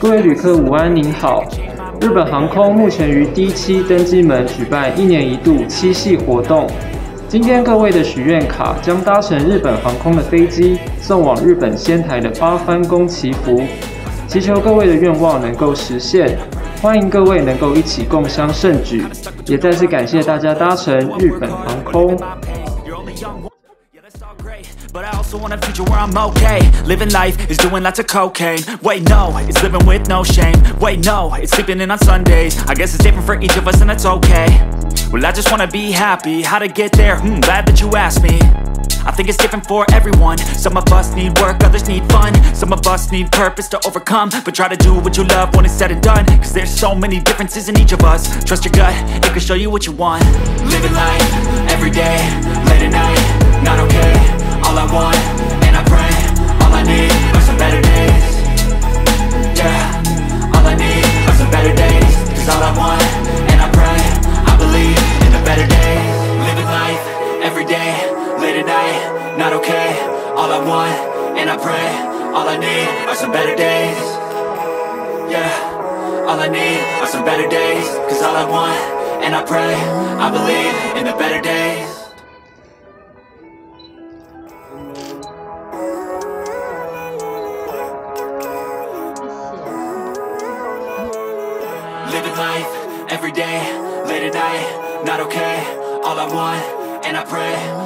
各位旅客午安，您好。日本航空目前于 D 七登机门举办一年一度七夕活动。今天各位的许愿卡将搭乘日本航空的飞机送往日本仙台的八幡宫祈福，祈求各位的愿望能够实现。欢迎各位能够一起共襄盛举，也再次感谢大家搭乘日本航空。But I also want a future where I'm okay. Living life is doing lots of cocaine. Wait, no, it's living with no shame. Wait, no, it's sleeping in on Sundays. I guess it's different for each of us and that's okay. Well, I just wanna be happy. How to get there? Hmm, glad that you asked me. I think it's different for everyone. Some of us need work, others need fun. Some of us need purpose to overcome. But try to do what you love when it's said and done. Cause there's so many differences in each of us. Trust your gut, it can show you what you want. Living life, everyday, late at night, want, and I pray All I need are some better days. Yeah, all I need are some better days Cause all I want, and I pray I believe in the better days. Living life, every day, late at night, not okay. All I want, and I pray,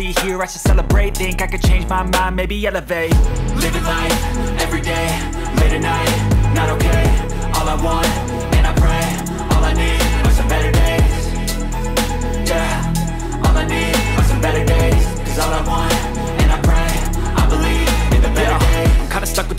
hear, I should celebrate. Think I could change my mind, maybe elevate. Living life,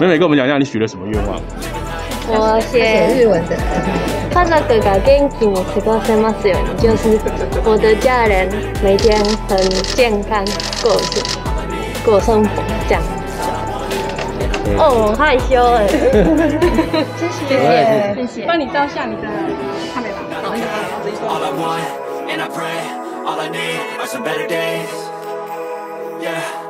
美美跟我们讲一下你许了什么愿望？我写日文的。家族が元気に過ごせますように，就是我的家人每天很健康过过生活这样。哦，害羞哎。谢谢谢谢，帮你照下你的卡美吧。好，好。